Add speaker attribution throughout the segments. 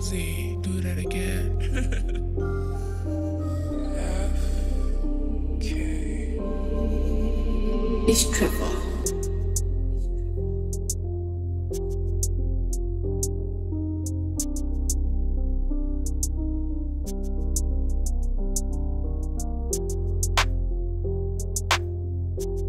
Speaker 1: Z, do that again.
Speaker 2: It's triple.
Speaker 1: Here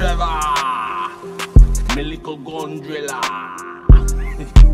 Speaker 3: Trevor, gun driller.